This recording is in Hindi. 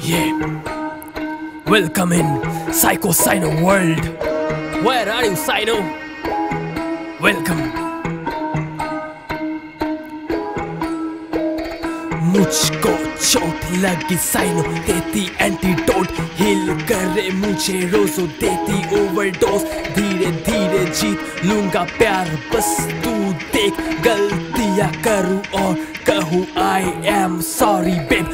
Yeah. Welcome in Psycho Sino world. Where are you, Sino? Welcome. मुझको चोट लगी साइनो देती एंटीडोट हिल करे मुझे रोजो देती ओवरडोज धीरे धीरे जीत लूँगा प्यार बस तू देख गलतियाँ करूँ और कहूँ आई एम सॉरी बेब